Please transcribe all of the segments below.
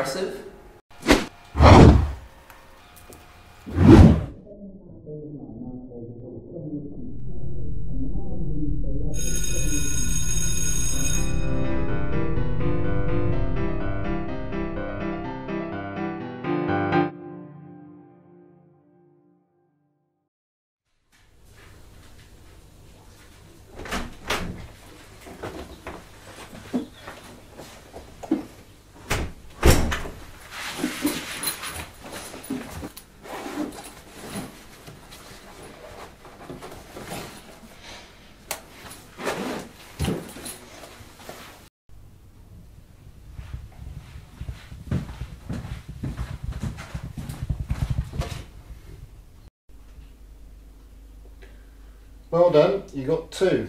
aggressive. Well done, you got two.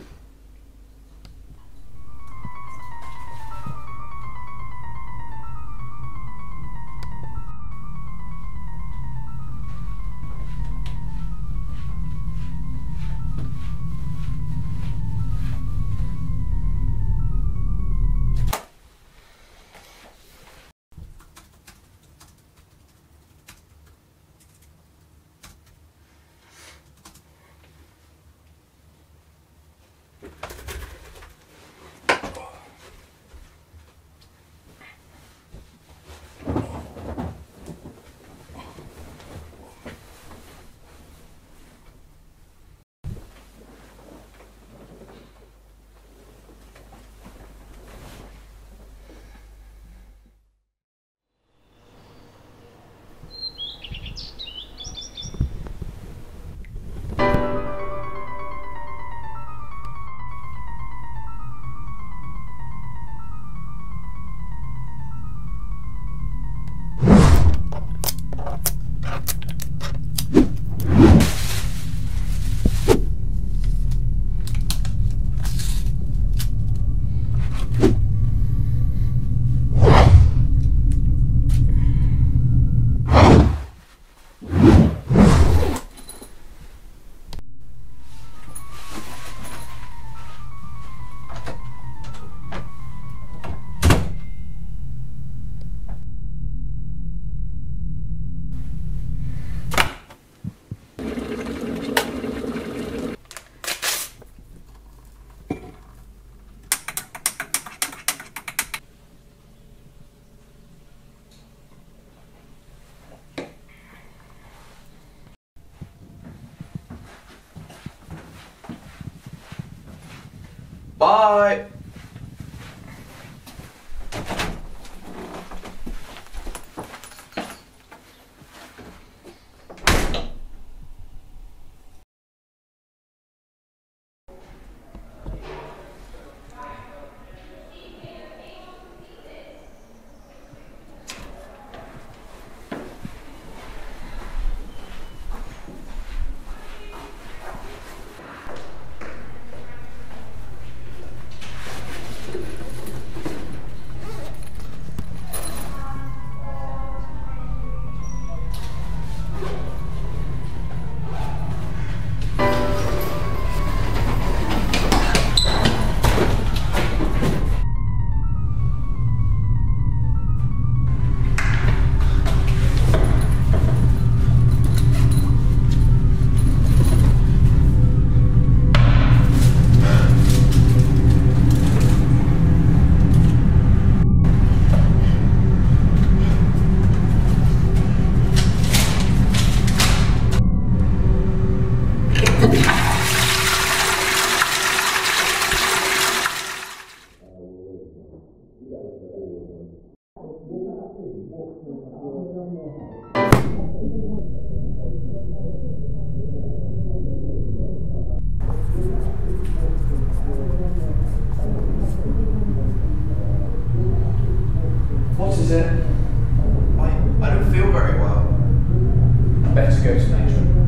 Bye! What is it? I, I don't feel very well. Better go to nature.